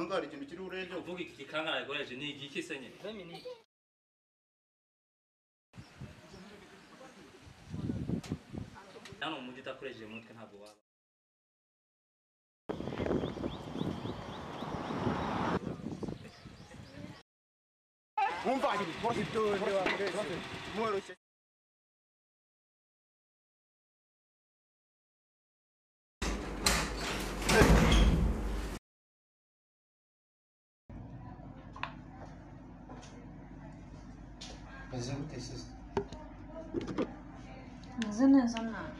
ahangaha hari ikintu kiri urebye uvuga iki gikangara yakoresheje ni igiki se nyine hano mu mujyi utakoresheje umutwe ntabwo waba wumva itonde wakoresheje mworoshye meze gute sisi meze neza mwana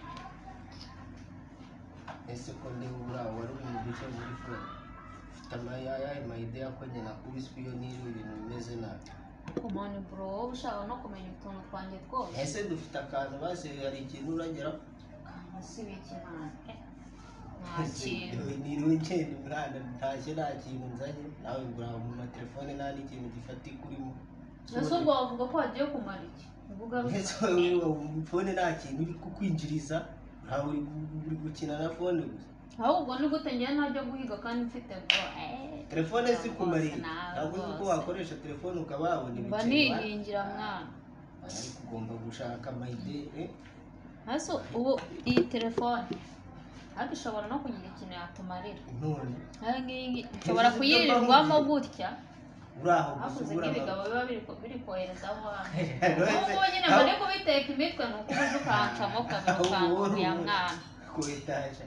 ese ko ndi buriya wari duce muri fone ufite amayayaye mayide yakonye nakubiswe iyo niba ibintu bimeze nabi kumani bro wowe ushaka no kumenya utuntu twanjye twose ese dufite akantu basi hari ikintu urageraho si biki mwana Eh, nta kintu niriwe ngenda umwana ntashye nta kintu nzanye nawe ngura mu matelefone nta n'ikintu gifatika urimo ese ubwo wavuga ko wagiye kumara iki? Fone nta kintu uri kukwinjiriza ntawe uri gukina na fone gusa. Ahubwo gute njyewe ntajya guhiga kandi mfite eh telefone si kumarira. Nawe ntabwo uzi ko rwose. wakoresha telefone ukaba wabona mba ibiceri wa- nihingira mwana. Ariko ugomba gushaka amayide eh? ese ubu iyi telefone ariko ishobora no kugira ikintu yatumarira. None. Nk'iyi ngiyi nshobora kuyirirwamo gutya. Uri aho gusa ubura nk'ibigabo biba biri koherezaho hano None ubu nyine mba ndi kubiteka imitwe ni uko ubuze ukancamo kabiri ukankuya mwana ku etaje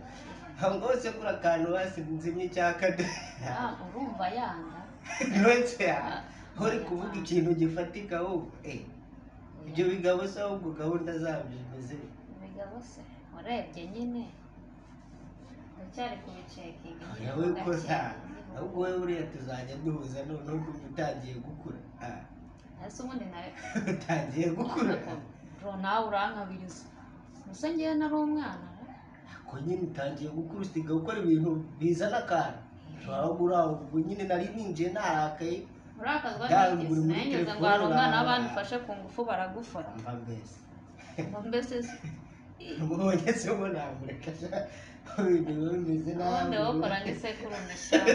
aho ngose kuri akantu basi nzimye icyaka de urumva yanga nonse ya uri kuvuga ikintu gifatika eh. Ibyo bigabo se ahubwo gahunda zabyo zimeze imigabo se urebye nyine ndacyari kubicekinga ahubwo wowe buriya tuzajya duhuza noneho ndumva utangiye gukura. Ah, ese ubundi nawe utangiye gukura. Nawe urankabiriza gusa ngewe nari umwana ko nyine utangiye gukura usiga gukora ibintu bizana akantu. Ushobora aho ubwo nyine nari ninjiye narakaye. Urakazwa uri muri sinanyuze ngo hari umwana w'abandi ufashe ku ngufu baragufata mbese. Mbese se. ubonye se ubu namureka ibintu biba bimeze ubundi wowe ukora nk'isekuru ndashaka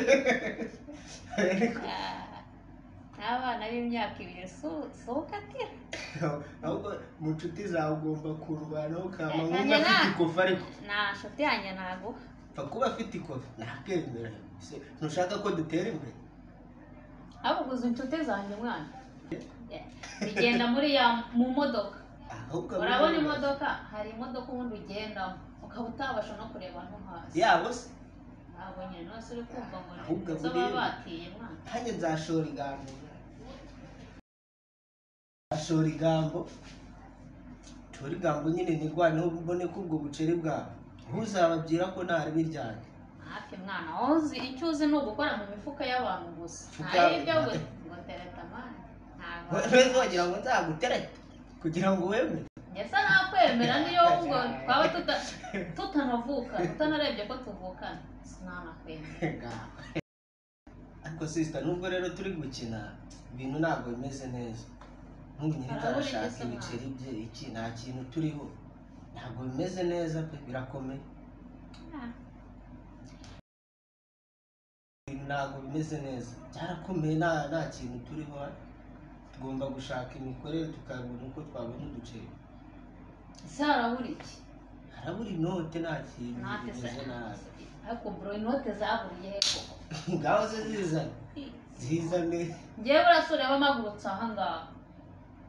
n'abana b'imyaka ibiri si ukatira ahubwo mu nshuti zawe ugomba kurwanaho ukaba wumva afite ikofi ariko nta nshuti yanjye naguha pfa kuba afite ikofi nakemera Se, ntushaka ko dutera imbere ahubwo uzi inshuti zanjye mwana bigenda muri ya mu modoka ahubwo urabona imodoka? Hari imodoka ubundi ugendamo ukaba utabasha no kureba no hasi. Yabo se ntabwo nyine nose uri kumva ngo Ahubwo buriya- baba batiye mwana. nanjye nzashora igambo. Nzashora igambo. Nshora igambo nyine nirwaneho mbone ko ubwo buceri bwawe. Ntuzababwira ko ntari biryanjye hafi mwana wowe uzi? Icyo uzi ni ugukora mu mifuka y'abantu gusa. Nta y'ibyo ngo tereta mani ntabwo. Nzaguterete. Kugira ngo wemere ndetse nakwemera niyo ngo twaba tuta- tutanavuka tutanarebye ko tuvukana. Sinanakwemera ariko sisita nubwo rero turi gukina ibintu ntabwo bimeze neza. Nk'ubu nzashaka igisa ibiceri bye iki nta kintu turiho. Ntabwo bimeze neza pe birakomeye. Ntabwo bimeze neza. Byarakomeye nta kintu turiho. Tugomba gushaka imikorere tukabona uko twabona uduceri. Ese harabura iki? Harabura inote nta kintu bimeze nabi. Ariko bro inote zaburiye koko ngaho se zizane zizane ngewe burasore mpagurutse aha ngaha.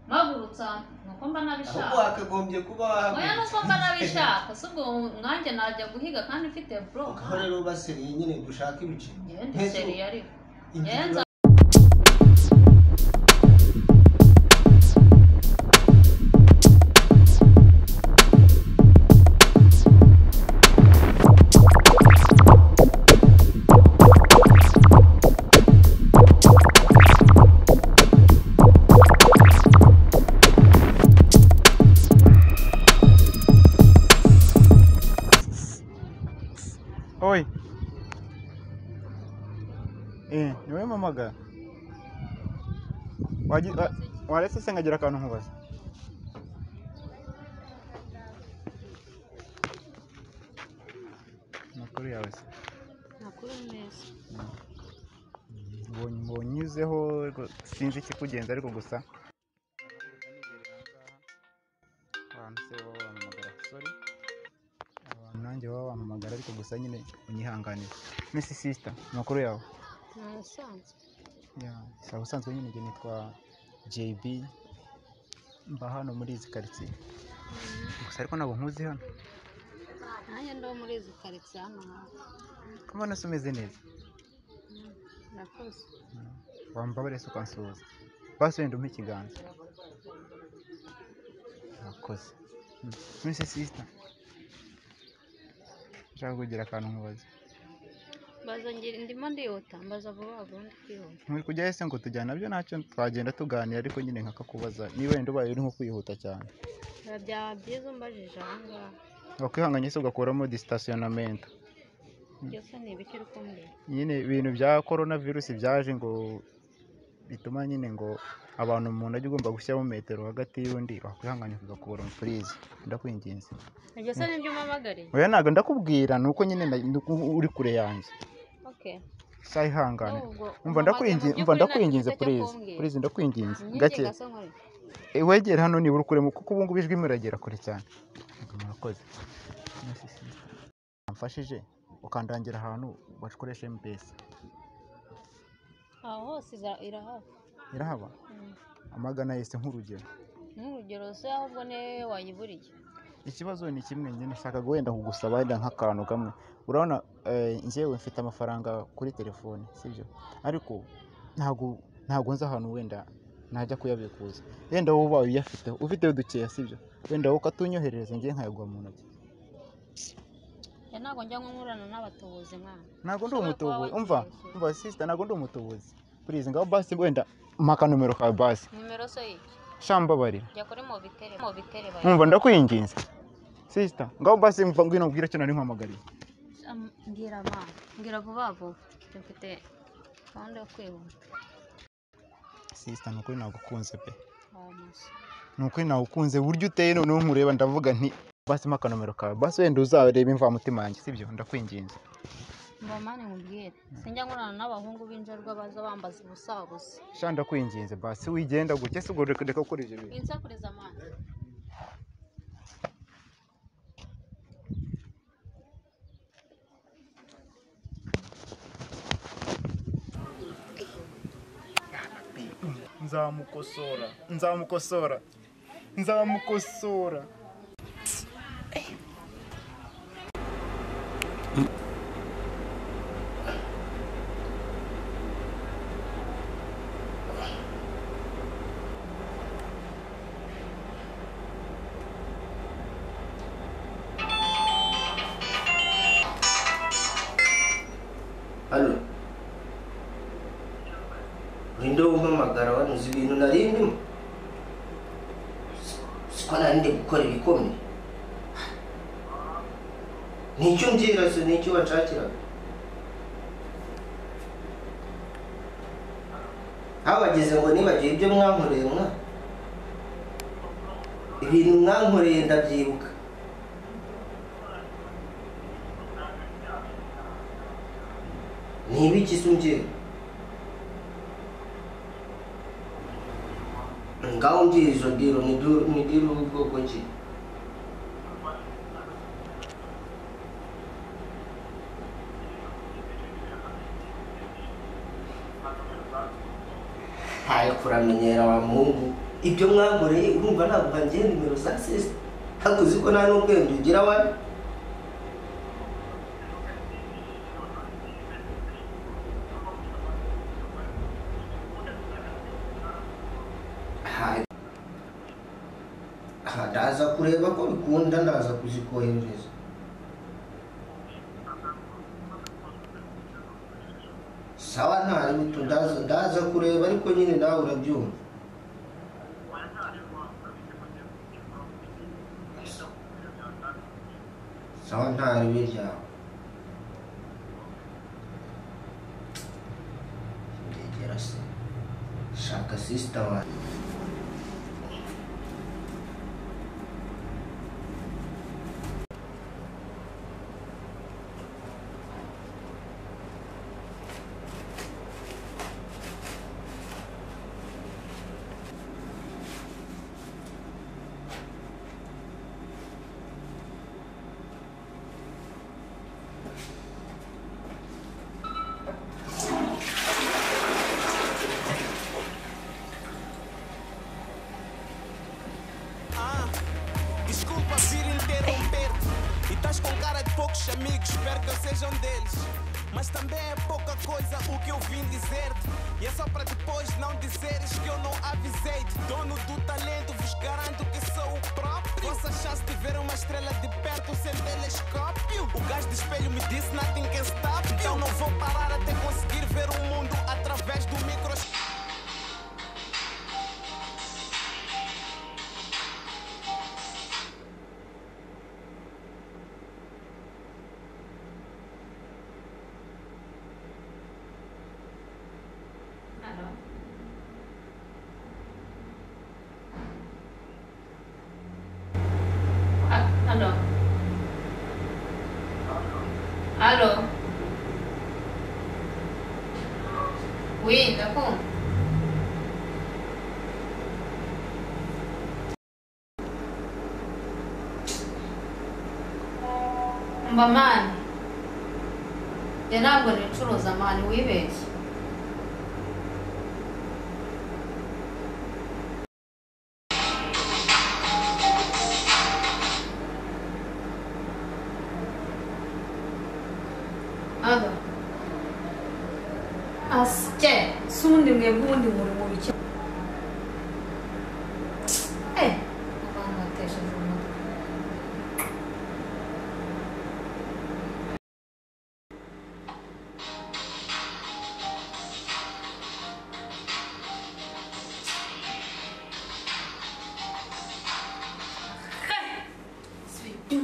Mpagurutse aha nuko mba ahubwo nabishaka wakagombye kuba oya wahagurutse nuko mba nabishaka. Si ubwo mwanjye najya guhiga kandi mfite bro. Aho rero baseriye nyine dushaka ibiceri. Ngewe ndi seriye ariko ni wowe mpamagara? Wagi- wa- Waretse se nkagira akantu nkubaza? Amakuru yawe se? makuru neza mbonye mbonyuzeho ariko sinzi ikikugenza ariko gusa. Abantu se baba bampamagara sorry. Abantu nanjye baba bampamagara ariko gusa nyine unyihanganire misi sisita amakuru yawe. Ntasanzwe Ya, sawa usanzwe nyine njye nitwa JB mba hano muri izi karitsiye gusa ariko ntabwo nkuzi hano. Nanjye ndo muri izi karitsiye hano mbona se umeze neza. Murakoze wambabarese ukansuhuza. Basi wenda umpe ikiganza murakoze mwese sisita nshaka kugira akantu nkubaza mbaza ndimo ndihuta mbaza vuba vuba ndi kwihuta kujya ese ngo tujyana na byo ntacyo twagenda tuganira ariko nyine nkakakubaza niba wenda ubaye uri nko kwihuta cyane. Byaba byiza umbajije aha ngaha. Wakwihanganye se ugakuramo disitasionamento byose ni ibiki uri kumbwira nyine ibintu bya korona virusi byaje ngo bituma nyine ngo abantu umuntu ajya ugomba gushyiramo metero hagati y'undi wakwihanganye ukagakura purize ndakwinginze ibyo se ni byo umpamagariye oya ntabwo ndakubwira ni uko nyine uri kure yanjye okay sa ihangane umva ndakwinginze purize purize ndakwinginze gake. Eh, wegere hano nibura ukure mu- kuko ubu ngubu ijwi muragera kure cyane murakoze mfashije ukandangira ahantu bakoresha aho hose irahaba irahaba Mm. amagana yese nk'urugero. Nk'urugero se ahubwo ni we wayiburiye ikibazo ni kimwe nyine nshaka wenda kugusaba wenda nk'akantu kamwe. Urabona eh, njyewe mfite amafaranga kuri telefone sibyo ariko ntabwo ntabwo nzi ahantu wenda najya kuyabikuza. Wenda wowe ubaye uyafite ufite dukeya sibyo wenda wowe ukatunyoherereza njye nkayaguha mu ntoki. Ntabwo njya nkurana n'abatubuzi mwana. Ntabwo ndi umutubuzi umva umva sisita ntabwo ndi umutubuzi purize ngaho basi wenda mpa akanomero ka basi nimero se y'iki shambabarira jya kuri mobitere mobitere umva ndakwinginze sisita ngaho basi mva ngwino ubwire icyo nari mpamagariye. Am- mbwira mama mbwira vuba vuba. Mfite gahunda yo kwihuta. Sisita ni ukuri nagukunze pe. Ni ukuri nawukunze uburyo uteye noneho nkureba ndavuga nti basi mpa akanomero kawe basi wenda uzareba imvamutima yanjye sibyo? Ndakwinginze. Mani nkubwire sinjya nkurana n'abahungu b'injorwa baza bambaza ubusa busa sha ndakwinginze basi wigenda gutya se ubwo reka gukora ibyo bintu. Winsakuriza mani nzamukosora nzamukosora nzamukosora. Hano urinde umpamagara wanyuze ibintu nari ndimo siko nari ndi gukora ibikomeye ni cyo mbwira se ni cyo wanshakiraga habageze ngo nibagiwe ibyo mwankoreye mwa ibintu mwankoreye ndabyibuka ni ibiki se umbwira ngaho umbwira izo diro ni du- ni diro ubwoko ki haye kuramenyera wa muhungu ibyo mwankoreye urumva ntabwo ngiye nimero za sisita ntabwo uzi ko nta n'ubwenge ugira wa haye aha ndaza bikunda ndaza kuzikoherereza. Sawa ntari buto ndaza kureba ariko nyine nawe urabyumva. Sawa ntari biryawe ndegera se. Shaka sisita wanjye. Que eu vim dizer-te. E é só para depois não dizeres que eu não avisei-te. Dono do talento, vos garanto que sou o próprio. Vossa chance de ver uma estrela de perto sem telescópio. O gajo de espelho me disse nothing can stop. Então não vou parar até conseguir ver o mundo através do microscópio. Aló. Oui, d'accord. mba mani njye ntabwo nicuruza mani wibeshye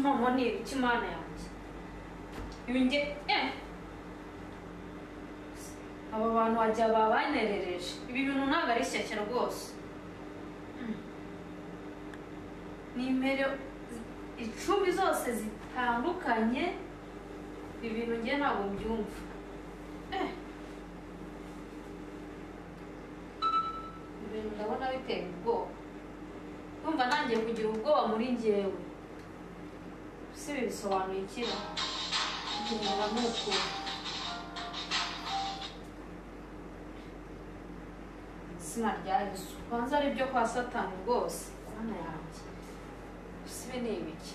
Impamo ni ibiki mana yanjye? Ibi nge eh. aba bantu wagira babanerereje ibi bintu ntabwo ari shyashya rwose nimero icumi zose zitandukanye ibi bintu nge ntabwo mbyumva ibintu ndabona biteye ubwoba numva nangiye kugira ubwoba muri ngewe si ibi bisobanuye ikira kugendera ni ukuri izina rya yesu ubanza ari ibyo kwa satani rwose mana yanjye gusa ibi ni ibiki.